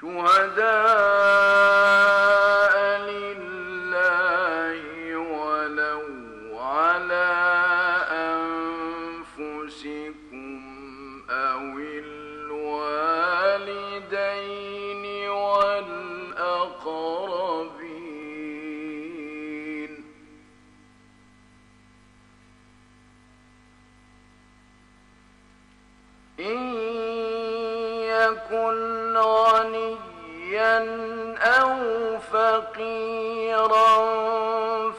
شهداء يكن غنيا أو فقيرا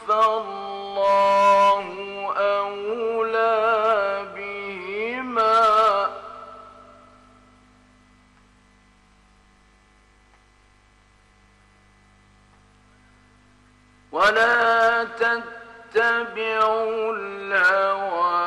فالله أولى بهما. ولا تتبعوا الهوى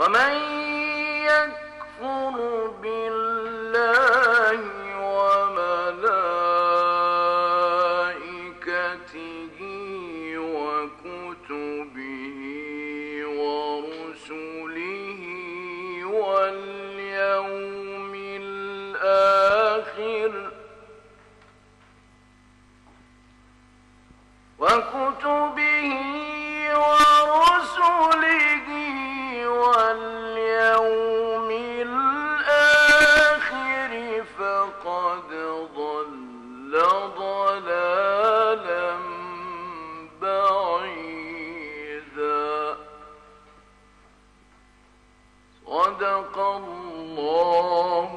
ومن يكفر بالله وملائكته واليوم الآخر وكتبه صدق الله